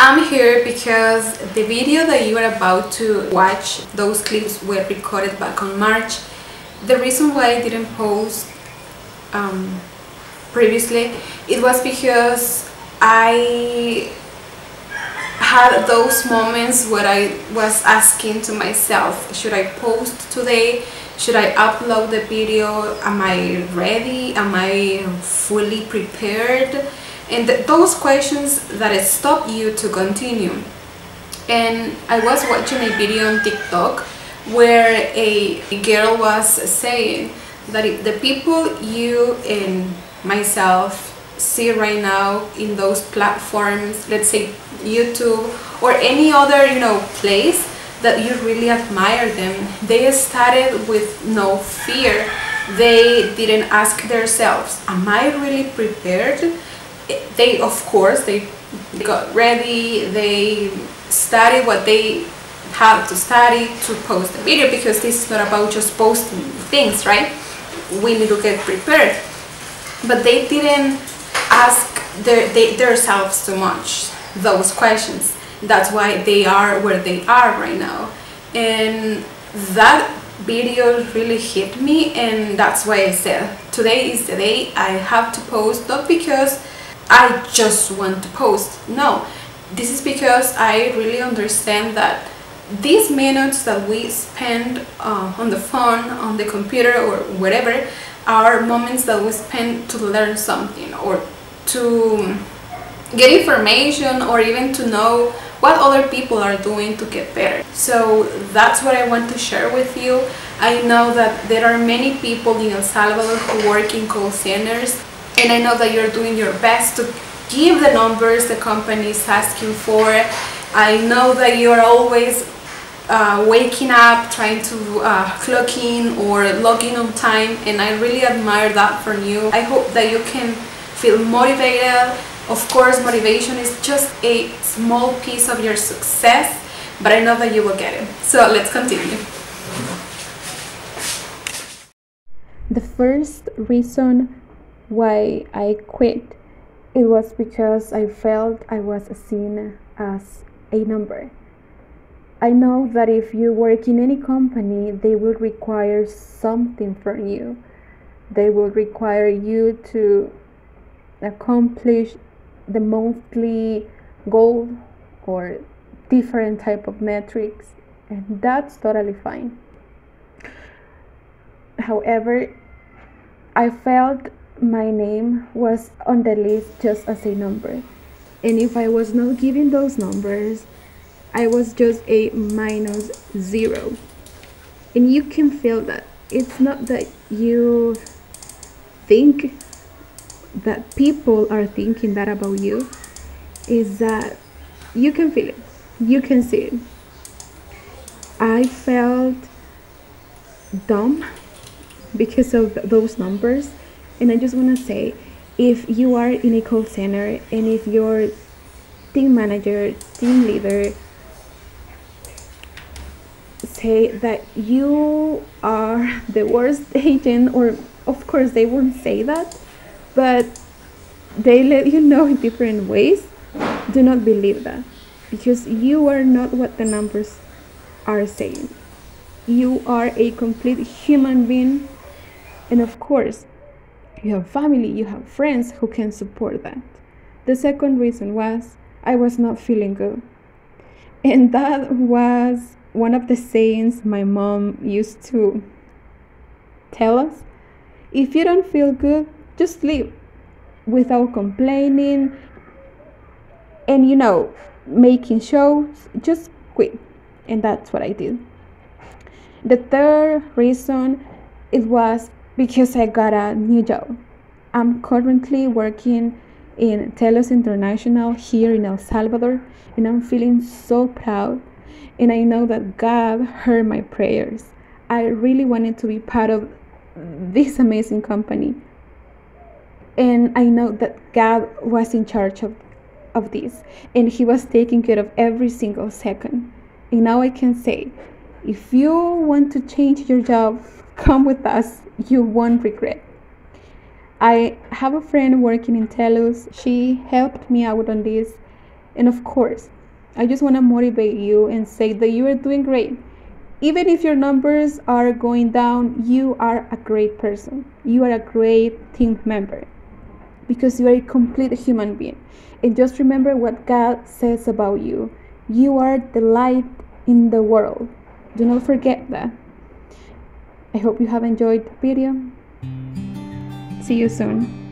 I'm here because the video that you are about to watch, those clips were recorded back on March. The reason why I didn't post um, previously, it was because I had those moments where I was asking to myself, should I post today? Should I upload the video? Am I ready? Am I fully prepared? And th those questions that stop you to continue. And I was watching a video on TikTok where a girl was saying that the people you and myself see right now in those platforms, let's say YouTube or any other, you know, place, that you really admire them. They started with no fear. They didn't ask themselves, am I really prepared? They, of course, they got ready, they studied what they had to study to post the video because this is not about just posting things, right? We need to get prepared. But they didn't ask their, they, themselves too much those questions that's why they are where they are right now and that video really hit me and that's why I said today is the day I have to post not because I just want to post no this is because I really understand that these minutes that we spend uh, on the phone on the computer or whatever are moments that we spend to learn something or to get information or even to know what other people are doing to get better. So that's what I want to share with you. I know that there are many people in El Salvador who work in call centers and I know that you're doing your best to give the numbers the company is asking for. I know that you're always uh, waking up, trying to uh, clock in or logging on time and I really admire that from you. I hope that you can feel motivated of course, motivation is just a small piece of your success, but I know that you will get it. So let's continue. The first reason why I quit it was because I felt I was seen as a number. I know that if you work in any company, they will require something from you. They will require you to accomplish the monthly goal or different type of metrics and that's totally fine however i felt my name was on the list just as a number. And if i was not giving those numbers i was just a minus zero. And you can feel that. It's not that you think that people are thinking that about you. Is that you can feel it, you can see it. I felt dumb because of those numbers, and I just want to say if you are in a call center and if your team manager, team leader say that you are the worst agent, or of course they won't say that but they let you know in different ways do not believe that. Because you are not what the numbers are saying. You are a complete human being and of course you have family you have friends who can support that. The second reason was i was not feeling good. And that was one of the sayings my mom used to tell us. If you don't feel good just leave without complaining and you know making shows. Just quit. And that's what i did. The third reason it was because i got a new job. I'm currently working in Telus International here in el salvador and i'm feeling so proud. And i know that god heard my prayers. I really wanted to be part of this amazing company. And I know that God was in charge of, of this and He was taking care of every single second. And now I can say, if you want to change your job, come with us, you won't regret. I have a friend working in Telus. She helped me out on this And of course, I just want to motivate you and say that you are doing great. Even if your numbers are going down, you are a great person. You are a great team member because you are a complete human being. And just remember what God says about you. You are the light in the world. Do not forget that. I hope you have enjoyed the video. See you soon.